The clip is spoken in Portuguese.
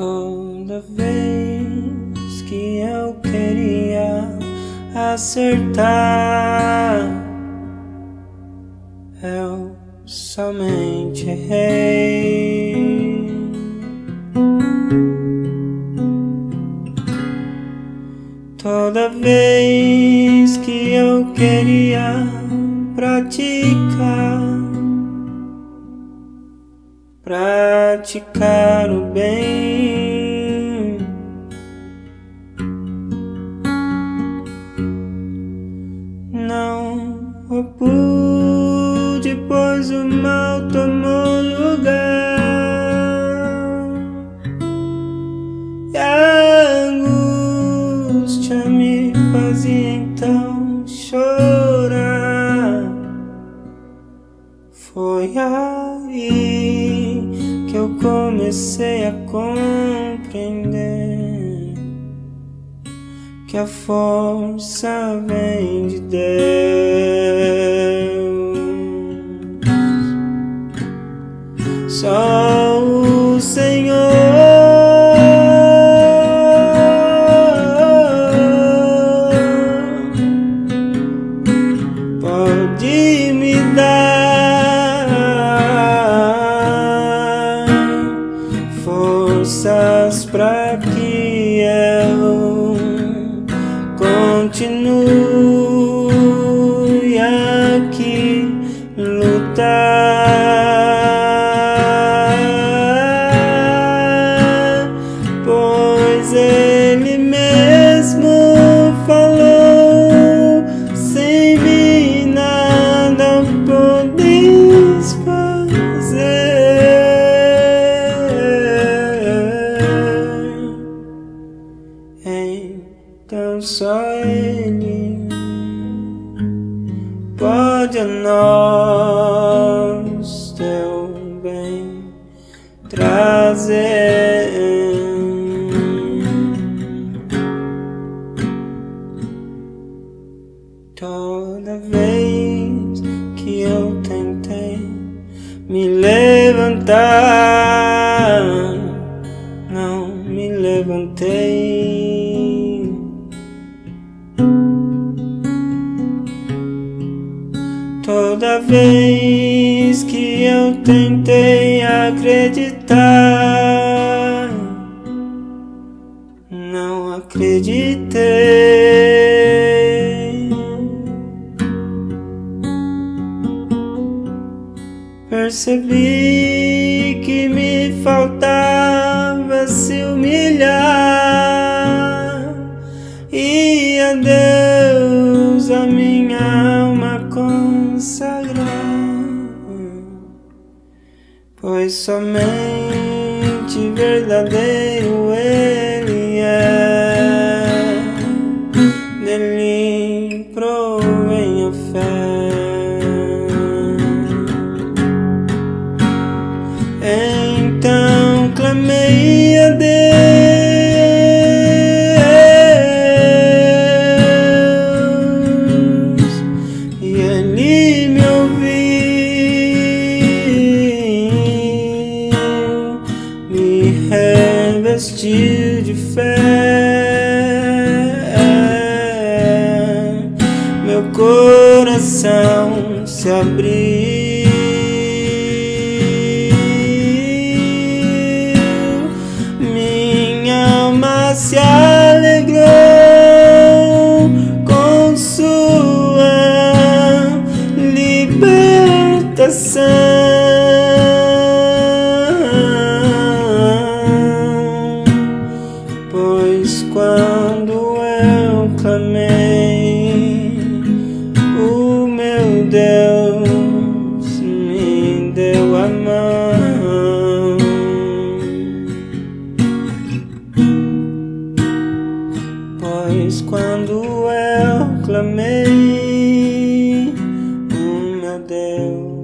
Toda vez que eu queria acertar, eu somente errei. Toda vez que eu queria praticar, praticar o bem. Não o comecei a compreender que a força vem de Deus. Forças para que eu continue aqui lutar, a nós teu bem trazer. Toda vez que eu tentei me levantar, não me levantei. Toda vez que eu tentei acreditar, não acreditei. Percebi que me faltava se humilhar e a consagrar, pois somente verdadeiro revestiu de fé, meu coração se abriu, minha alma se alegrou com sua libertação. clamei, o meu Deus me deu a mão. Pois quando eu clamei, o meu Deus.